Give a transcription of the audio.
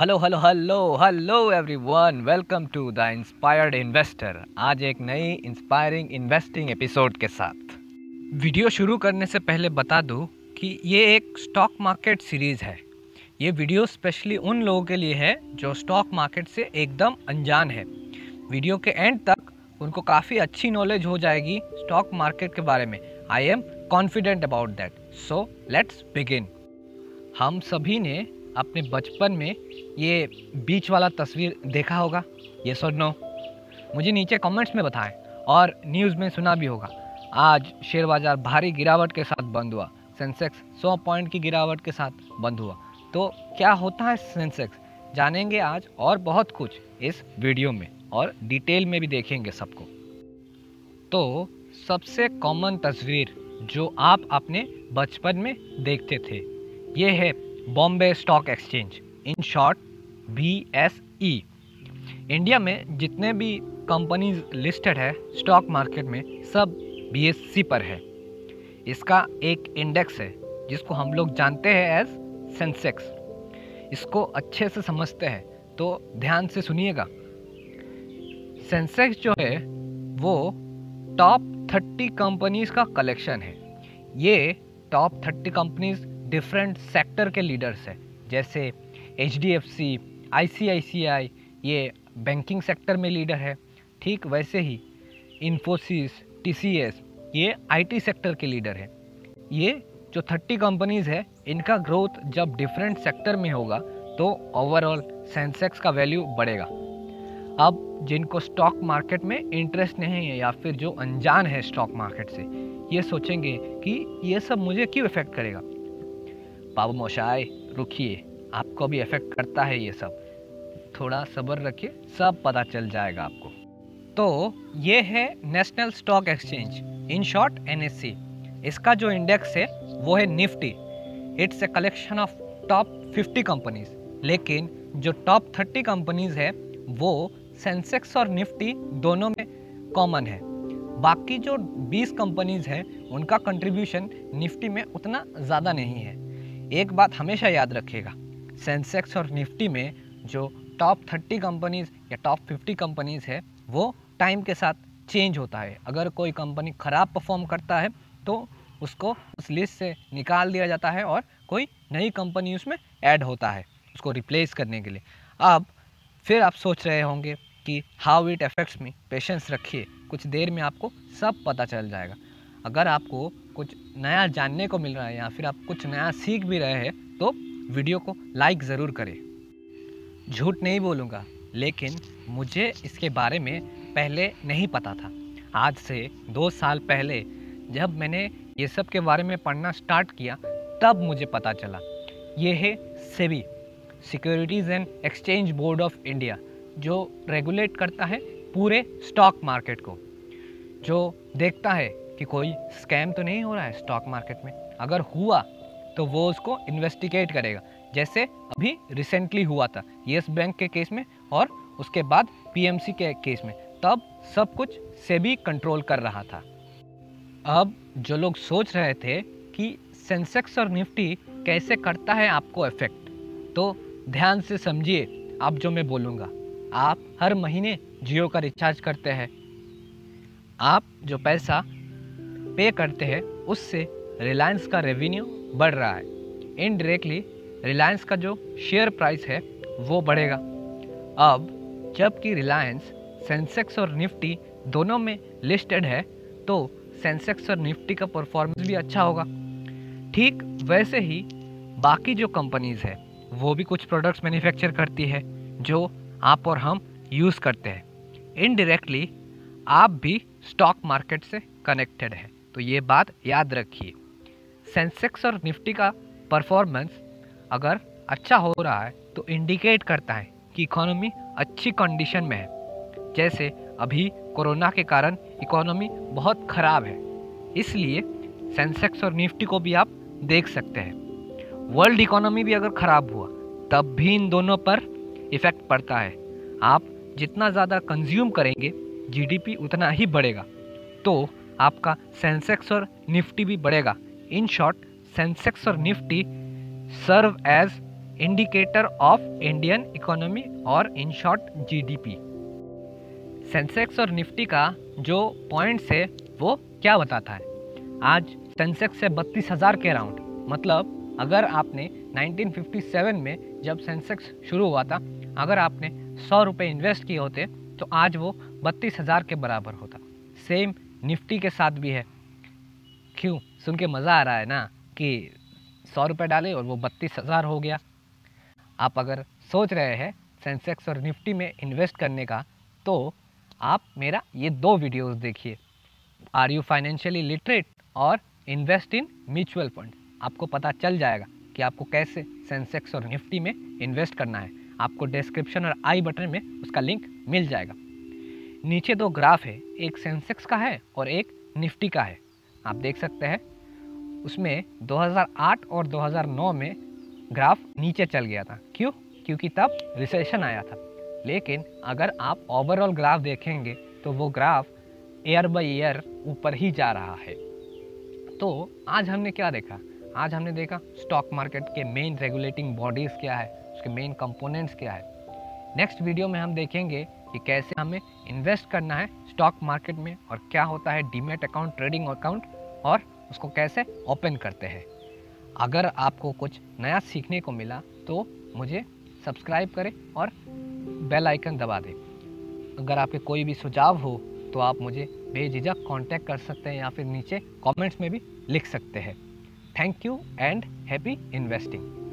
Hello hello hello hello everyone welcome to the inspired investor आज एक नई inspiring investing episode के साथ। वीडियो शुरू करने से पहले बता दूँ कि ये एक स्टॉक मार्केट सीरीज़ है। ये वीडियो स्पेशली उन लोगों के लिए है जो स्टॉक मार्केट से एकदम अनजान है। वीडियो के एंड तक उनको काफ़ी अच्छी नॉलेज हो जाएगी स्टॉक मार्केट के बारे में। I am confident about that so let's begin हम सभी ने अपने बचपन में ये बीच वाला तस्वीर देखा होगा? ये सो नो मुझे नीचे कमेंट्स में बताएँ और न्यूज़ में सुना भी होगा। आज शेयर बाज़ार भारी गिरावट के साथ बंद हुआ। सेंसेक्स 100 पॉइंट की गिरावट के साथ बंद हुआ। तो क्या होता है सेंसेक्स जानेंगे आज और बहुत कुछ इस वीडियो में और डिटेल में भी देखेंगे सबको। तो सबसे कॉमन तस्वीर जो आप अपने बचपन में देखते थे, ये है Bombay stock exchange in short B S E India में जितने भी कंपनीज़ लिस्टेड है स्टॉक मार्केट में, सब बी सी पर है। इसका एक इंडेक्स है, जिसको हम लोग जानते हैं एज सेंसेक्स इसको अच्छे से समझते हैं तो ध्यान से सुनिएगा। सेंसेक्स जो है, वो टॉप थर्टी कंपनीज़ का कलेक्शन है। ये top thirty companies different sector के लीडर्स हैं। जैसे H D F C I C I C I C banking sector में लीडर है। ठीक वैसे ही इन्फोसिस टी सी एस ये आई टी सेक्टर के लीडर है। ये जो थर्टी कंपनीज़ है, इनका ग्रोथ जब डिफरेंट सेक्टर में होगा तो ओवरऑल सेंसेक्स का वैल्यू बढ़ेगा। अब जिनको स्टॉक मार्केट में इंटरेस्ट नहीं है, या फिर जो अनजान है स्टॉक मार्केट से, ये सोचेंगे कि ये सब मुझे क्यों इफ़ेक्ट करेगा? बाबू मोशाए रुकिए। आपको भी इफ़ेक्ट करता है ये सब। थोड़ा सब्र रखिए, सब पता चल जाएगा आपको। तो ये है national stock exchange in short NSC इसका जो इंडेक्स है, वो है Nifty it's a collection of top 50 companies लेकिन, जो टॉप 30 कंपनीज़ है, वो सेंसेक्स और निफ्टी दोनों में कॉमन है। बाकी जो 20 कंपनीज़ हैं, उनका कंट्रीब्यूशन निफ्टी में उतना ज़्यादा नहीं है। एक बात हमेशा याद रखिएगा, सेंसेक्स और निफ्टी में जो टॉप थर्टी कंपनीज़ या टॉप फिफ्टी कंपनीज़ है, वो टाइम के साथ चेंज होता है। अगर कोई कंपनी ख़राब परफॉर्म करता है तो उसको उस लिस्ट से निकाल दिया जाता है और कोई नई कंपनी उसमें ऐड होता है, उसको रिप्लेस करने के लिए। अब फिर आप सोच रहे होंगे कि how it affects me patience रखिए, कुछ देर में आपको सब पता चल जाएगा। अगर आपको कुछ नया जानने को मिल रहा है या फिर आप कुछ नया सीख भी रहे हैं तो वीडियो को लाइक ज़रूर करें। झूठ नहीं बोलूँगा, लेकिन मुझे इसके बारे में पहले नहीं पता था। आज से दो साल पहले जब मैंने ये सब के बारे में पढ़ना स्टार्ट किया, तब मुझे पता चला। ये है SEBI securities and exchange board of India जो रेगुलेट करता है पूरे स्टॉक मार्केट को, जो देखता है कि कोई स्कैम तो नहीं हो रहा है स्टॉक मार्केट में? अगर हुआ तो वो उसको इन्वेस्टिगेट करेगा। जैसे अभी रिसेंटली हुआ था, येस बैंक के केस में और उसके बाद पीएमसी के केस में। तब सब कुछ से भी कंट्रोल कर रहा था। अब जो लोग सोच रहे थे कि सेंसेक्स और निफ्टी कैसे करता है आपको इफ़ेक्ट तो ध्यान से समझिए अब जो मैं बोलूँगा। आप हर महीने जियो का रिचार्ज करते हैं। आप जो पैसा पे करते हैं, उससे रिलायंस का रेवेन्यू बढ़ रहा है। इनडायरेक्टली रिलायंस का जो शेयर प्राइस है, वो बढ़ेगा। अब, जबकि रिलायंस सेंसेक्स और निफ्टी दोनों में लिस्टेड है तो सेंसेक्स और निफ्टी का परफॉर्मेंस भी अच्छा होगा। ठीक वैसे ही बाकी जो कंपनीज़ है, वो भी कुछ प्रोडक्ट्स मैन्युफैक्चर करती है, जो आप और हम यूज़ करते हैं। इनडायरेक्टली आप भी स्टॉक मार्केट से कनेक्टेड है। तो ये बात याद रखिए। सेंसेक्स और निफ्टी का परफॉर्मेंस अगर अच्छा हो रहा है तो इंडिकेट करता है कि इकोनॉमी अच्छी कंडीशन में है। जैसे अभी कोरोना के कारण इकोनॉमी बहुत ख़राब है, इसलिए सेंसेक्स और निफ्टी को भी आप देख सकते हैं। वर्ल्ड इकोनॉमी भी अगर ख़राब हुआ, तब भी इन दोनों पर इफ़ेक्ट पड़ता है। आप जितना ज़्यादा कंज्यूम करेंगे, जीडीपी उतना ही बढ़ेगा। तो आपका सेंसेक्स और निफ्टी भी बढ़ेगा। इन शॉर्ट, सेंसेक्स और Nifty serve as indicator of Indian economy और इन शॉर्ट जीडीपी सेंसेक्स और निफ्टी का जो पॉइंट्स है, वो क्या बताता है? आज सेंसेक्स से बत्तीस हज़ार के राउंड मतलब अगर आपने 1957 में जब सेंसेक्स शुरू हुआ था, अगर आपने सौ रुपये इन्वेस्ट किए होते तो आज वो बत्तीस हज़ार के बराबर होता। सेम निफ्टी के साथ भी है। क्यों? सुन के मज़ा आ रहा है ना कि सौ रुपये डाले और वो बत्तीस हज़ार हो गया। आप अगर सोच रहे हैं सेंसेक्स और निफ्टी में इन्वेस्ट करने का तो आप मेरा ये दो वीडियोस देखिए। आर यू फाइनेंशियली लिटरेट और इन्वेस्ट इन म्यूचुअल फंड। आपको पता चल जाएगा कि आपको कैसे सेंसेक्स और निफ्टी में इन्वेस्ट करना है। आपको डिस्क्रिप्शन और आई बटन में उसका लिंक मिल जाएगा। नीचे दो ग्राफ है, एक सेंसेक्स का है और एक निफ्टी का है। आप देख सकते हैं, उसमें 2008 और 2009 में ग्राफ नीचे चल गया था। क्यों? क्योंकि तब रिसेशन आया था। लेकिन अगर आप ओवरऑल ग्राफ देखेंगे तो वो ग्राफ ईयर बाई ईयर ऊपर ही जा रहा है। तो आज हमने क्या देखा? आज हमने देखा स्टॉक मार्केट के मेन रेगुलेटिंग बॉडीज़ क्या है, उसके मेन कंपोनेंट्स क्या है। नेक्स्ट वीडियो में हम देखेंगे कि कैसे हमें इन्वेस्ट करना है स्टॉक मार्केट में और क्या होता है डीमेट अकाउंट ट्रेडिंग अकाउंट और उसको कैसे ओपन करते हैं। अगर आपको कुछ नया सीखने को मिला तो मुझे सब्सक्राइब करें और बेल आइकन दबा दें। अगर आपके कोई भी सुझाव हो तो आप मुझे बेझिझक कांटेक्ट कर सकते हैं या फिर नीचे कमेंट्स में भी लिख सकते हैं। Thank you and happy investing